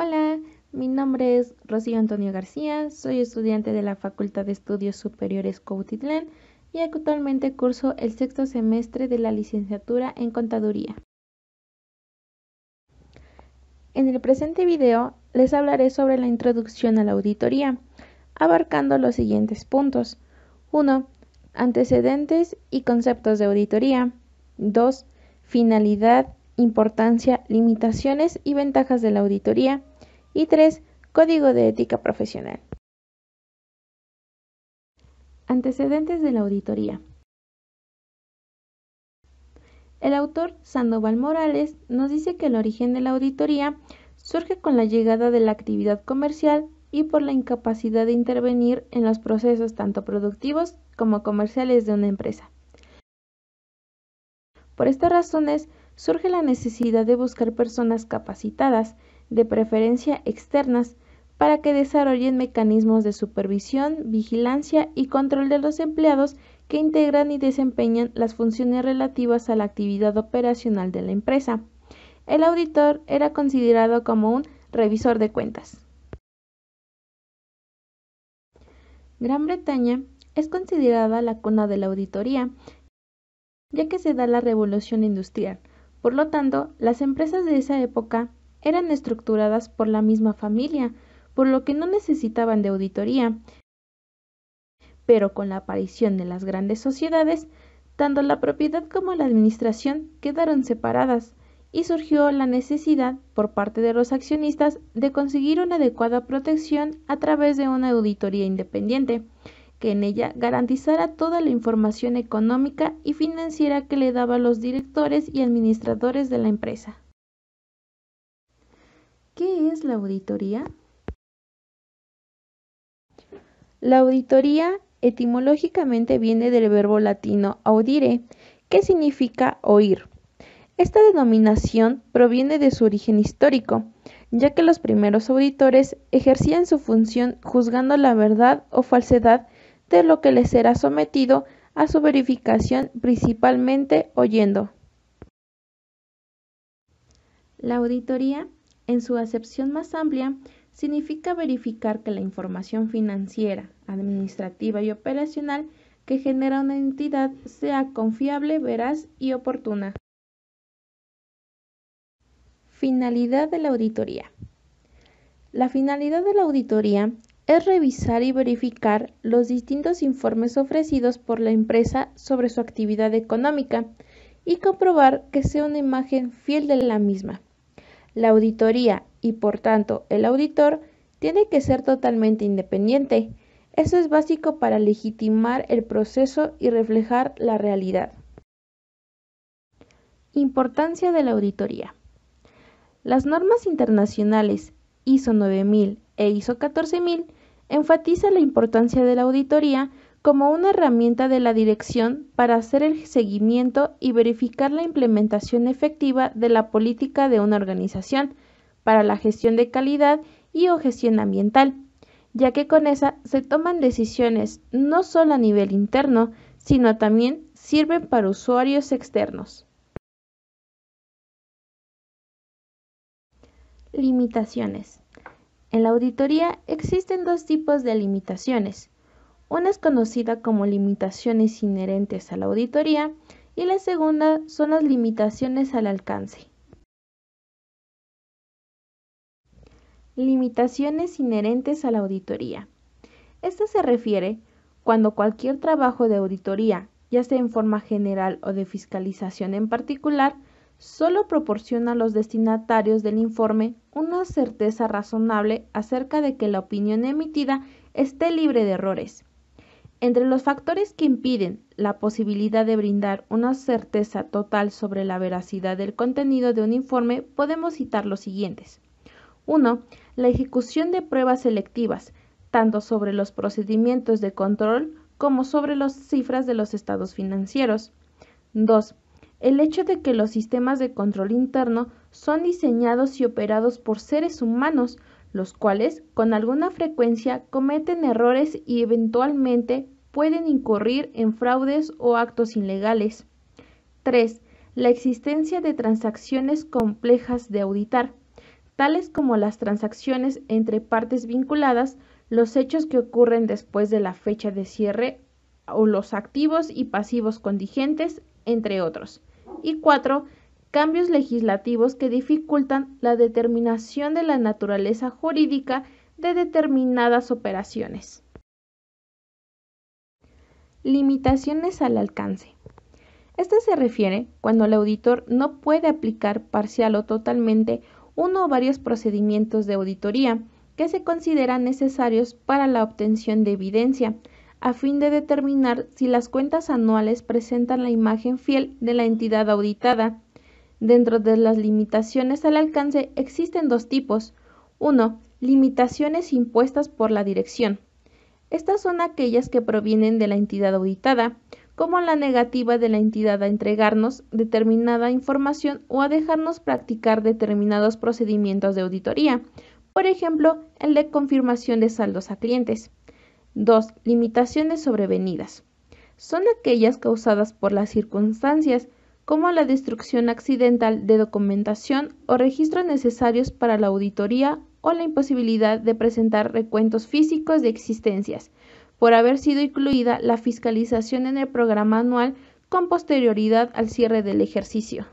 Hola, mi nombre es Rocío Antonio García, soy estudiante de la Facultad de Estudios Superiores Cuautitlán y actualmente curso el sexto semestre de la licenciatura en Contaduría. En el presente video les hablaré sobre la introducción a la auditoría, abarcando los siguientes puntos. 1. Antecedentes y conceptos de auditoría. 2. Finalidad, importancia, limitaciones y ventajas de la auditoría. Y 3. Código de ética profesional. Antecedentes de la auditoría. El autor Sandoval Morales nos dice que el origen de la auditoría surge con la llegada de la actividad comercial y por la incapacidad de intervenir en los procesos tanto productivos como comerciales de una empresa. Por estas razones, surge la necesidad de buscar personas capacitadas, de preferencia externas, para que desarrollen mecanismos de supervisión, vigilancia y control de los empleados que integran y desempeñan las funciones relativas a la actividad operacional de la empresa. El auditor era considerado como un revisor de cuentas. Gran Bretaña es considerada la cuna de la auditoría, ya que se da la revolución industrial. Por lo tanto, las empresas de esa época eran estructuradas por la misma familia, por lo que no necesitaban de auditoría. Pero con la aparición de las grandes sociedades, tanto la propiedad como la administración quedaron separadas y surgió la necesidad por parte de los accionistas de conseguir una adecuada protección a través de una auditoría independiente, que en ella garantizara toda la información económica y financiera que le daba los directores y administradores de la empresa. ¿Qué es la auditoría? La auditoría etimológicamente viene del verbo latino audire, que significa oír. Esta denominación proviene de su origen histórico, ya que los primeros auditores ejercían su función juzgando la verdad o falsedad de lo que les era sometido a su verificación principalmente oyendo. La auditoría, en su acepción más amplia, significa verificar que la información financiera, administrativa y operacional que genera una entidad sea confiable, veraz y oportuna. Finalidad de la auditoría. La finalidad de la auditoría es revisar y verificar los distintos informes ofrecidos por la empresa sobre su actividad económica y comprobar que sea una imagen fiel de la misma. La auditoría y por tanto el auditor tiene que ser totalmente independiente. Eso es básico para legitimar el proceso y reflejar la realidad. Importancia de la auditoría. Las normas internacionales ISO 9000 e ISO 14000 enfatizan la importancia de la auditoría como una herramienta de la dirección para hacer el seguimiento y verificar la implementación efectiva de la política de una organización para la gestión de calidad y o gestión ambiental, ya que con esa se toman decisiones no solo a nivel interno, sino también sirven para usuarios externos. Limitaciones. En la auditoría existen dos tipos de limitaciones. Una es conocida como limitaciones inherentes a la auditoría y la segunda son las limitaciones al alcance. Limitaciones inherentes a la auditoría. Esto se refiere cuando cualquier trabajo de auditoría, ya sea en forma general o de fiscalización en particular, solo proporciona a los destinatarios del informe una certeza razonable acerca de que la opinión emitida esté libre de errores entre los factores que impiden la posibilidad de brindar una certeza total sobre la veracidad del contenido de un informe podemos citar los siguientes. 1. La ejecución de pruebas selectivas, tanto sobre los procedimientos de control como sobre las cifras de los estados financieros. 2. El hecho de que los sistemas de control interno son diseñados y operados por seres humanos, los cuales con alguna frecuencia cometen errores y eventualmente pueden incurrir en fraudes o actos ilegales. 3. La existencia de transacciones complejas de auditar, tales como las transacciones entre partes vinculadas, los hechos que ocurren después de la fecha de cierre o los activos y pasivos contingentes, entre otros. Y cuatro, cambios legislativos que dificultan la determinación de la naturaleza jurídica de determinadas operaciones. Limitaciones al alcance. Este se refiere cuando el auditor no puede aplicar parcial o totalmente uno o varios procedimientos de auditoría que se consideran necesarios para la obtención de evidencia, a fin de determinar si las cuentas anuales presentan la imagen fiel de la entidad auditada. Dentro de las limitaciones al alcance existen dos tipos. Uno, limitaciones impuestas por la dirección. Estas son aquellas que provienen de la entidad auditada, como la negativa de la entidad a entregarnos determinada información o a dejarnos practicar determinados procedimientos de auditoría, por ejemplo, el de confirmación de saldos a clientes. 2. Limitaciones sobrevenidas. Son aquellas causadas por las circunstancias, como la destrucción accidental de documentación o registros necesarios para la auditoría o la imposibilidad de presentar recuentos físicos de existencias, por haber sido incluida la fiscalización en el programa anual con posterioridad al cierre del ejercicio.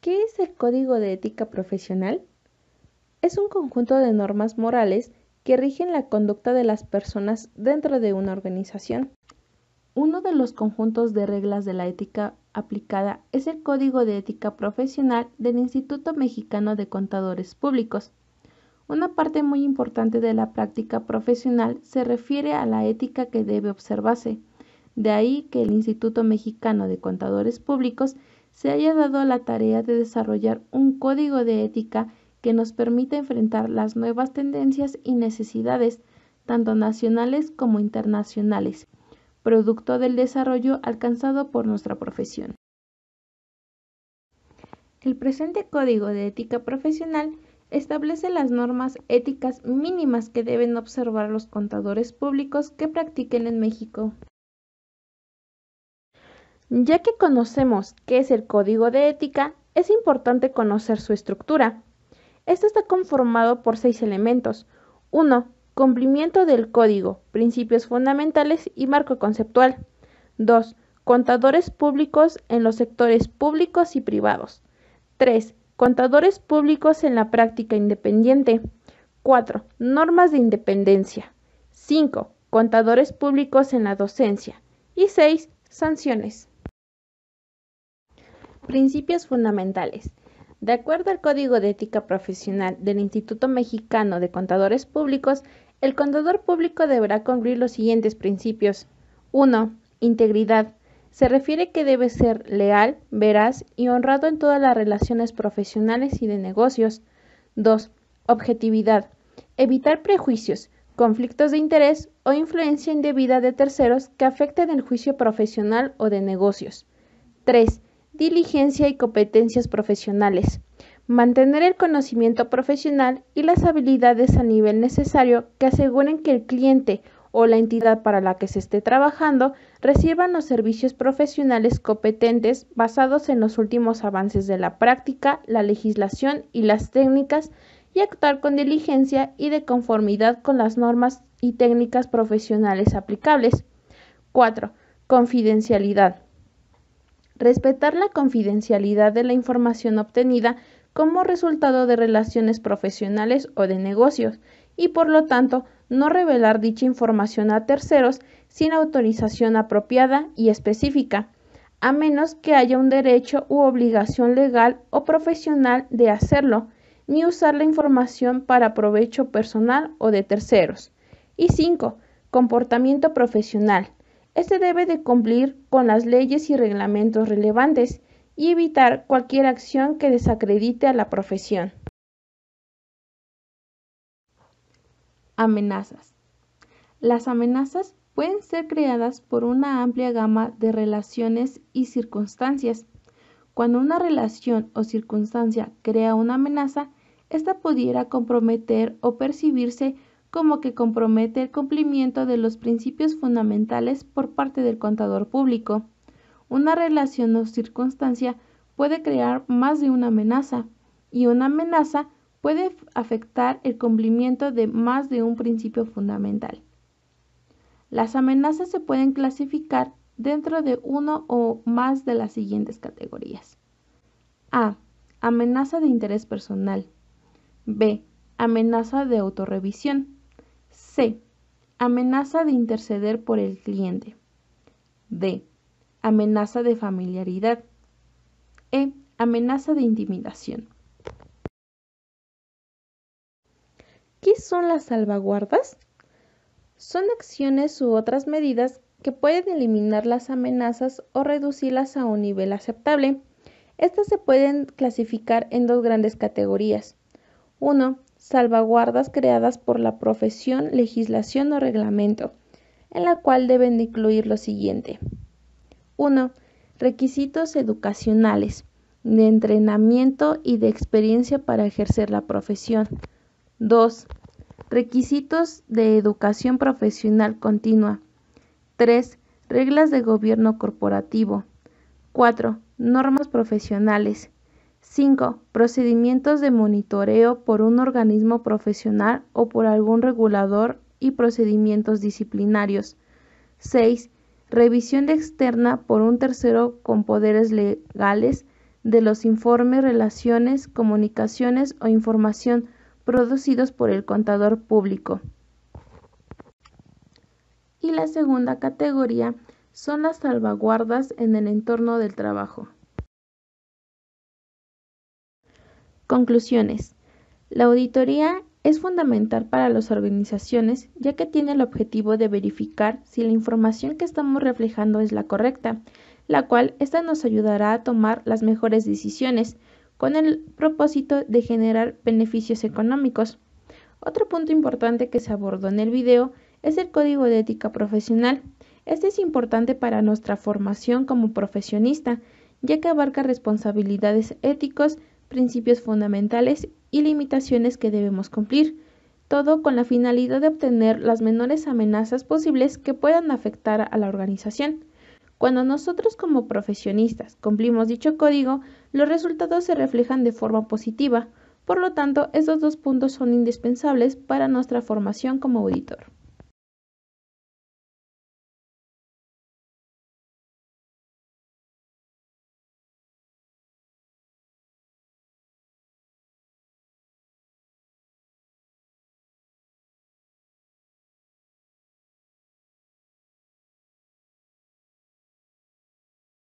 ¿Qué es el Código de Ética Profesional? Es un conjunto de normas morales que rigen la conducta de las personas dentro de una organización. Uno de los conjuntos de reglas de la ética aplicada es el Código de Ética Profesional del Instituto Mexicano de Contadores Públicos. Una parte muy importante de la práctica profesional se refiere a la ética que debe observarse. De ahí que el Instituto Mexicano de Contadores Públicos se haya dado la tarea de desarrollar un código de ética que nos permita enfrentar las nuevas tendencias y necesidades, tanto nacionales como internacionales, producto del desarrollo alcanzado por nuestra profesión. El presente Código de Ética Profesional establece las normas éticas mínimas que deben observar los contadores públicos que practiquen en México. Ya que conocemos qué es el Código de Ética, es importante conocer su estructura. Este está conformado por seis elementos. 1. Cumplimiento del código, principios fundamentales y marco conceptual. 2. Contadores públicos en los sectores públicos y privados. 3. Contadores públicos en la práctica independiente. 4. Normas de independencia. 5. Contadores públicos en la docencia. Y 6. Sanciones. Principios fundamentales. De acuerdo al Código de Ética Profesional del Instituto Mexicano de Contadores Públicos, el contador público deberá cumplir los siguientes principios. 1. Integridad. Se refiere que debe ser leal, veraz y honrado en todas las relaciones profesionales y de negocios. 2. Objetividad. Evitar prejuicios, conflictos de interés o influencia indebida de terceros que afecten el juicio profesional o de negocios. 3. Diligencia y competencias profesionales mantener el conocimiento profesional y las habilidades a nivel necesario que aseguren que el cliente o la entidad para la que se esté trabajando reciban los servicios profesionales competentes basados en los últimos avances de la práctica, la legislación y las técnicas y actuar con diligencia y de conformidad con las normas y técnicas profesionales aplicables. 4. Confidencialidad. Respetar la confidencialidad de la información obtenida como resultado de relaciones profesionales o de negocios y por lo tanto no revelar dicha información a terceros sin autorización apropiada y específica, a menos que haya un derecho u obligación legal o profesional de hacerlo, ni usar la información para provecho personal o de terceros. Y 5. Comportamiento profesional. Este debe de cumplir con las leyes y reglamentos relevantes y evitar cualquier acción que desacredite a la profesión. Amenazas. Las amenazas pueden ser creadas por una amplia gama de relaciones y circunstancias. Cuando una relación o circunstancia crea una amenaza, ésta pudiera comprometer o percibirse como que compromete el cumplimiento de los principios fundamentales por parte del contador público. Una relación o circunstancia puede crear más de una amenaza y una amenaza puede afectar el cumplimiento de más de un principio fundamental. Las amenazas se pueden clasificar dentro de uno o más de las siguientes categorías. A. Amenaza de interés personal. B. Amenaza de autorrevisión. C. Amenaza de interceder por el cliente. D. Amenaza de familiaridad. E. Amenaza de intimidación. ¿Qué son las salvaguardas? Son acciones u otras medidas que pueden eliminar las amenazas o reducirlas a un nivel aceptable. Estas se pueden clasificar en dos grandes categorías. 1. Salvaguardas creadas por la profesión, legislación o reglamento, en la cual deben incluir lo siguiente. 1. Requisitos educacionales, de entrenamiento y de experiencia para ejercer la profesión. 2. Requisitos de educación profesional continua. 3. Reglas de gobierno corporativo. 4. Normas profesionales. 5. Procedimientos de monitoreo por un organismo profesional o por algún regulador y procedimientos disciplinarios. 6. Revisión externa por un tercero con poderes legales de los informes, relaciones, comunicaciones o información producidos por el contador público. Y la segunda categoría son las salvaguardas en el entorno del trabajo. Conclusiones. La auditoría es fundamental para las organizaciones ya que tiene el objetivo de verificar si la información que estamos reflejando es la correcta, la cual esta nos ayudará a tomar las mejores decisiones, con el propósito de generar beneficios económicos. Otro punto importante que se abordó en el video es el código de ética profesional. Este es importante para nuestra formación como profesionista, ya que abarca responsabilidades éticos, principios fundamentales y limitaciones que debemos cumplir, todo con la finalidad de obtener las menores amenazas posibles que puedan afectar a la organización. Cuando nosotros como profesionistas cumplimos dicho código, los resultados se reflejan de forma positiva. Por lo tanto, estos dos puntos son indispensables para nuestra formación como auditor.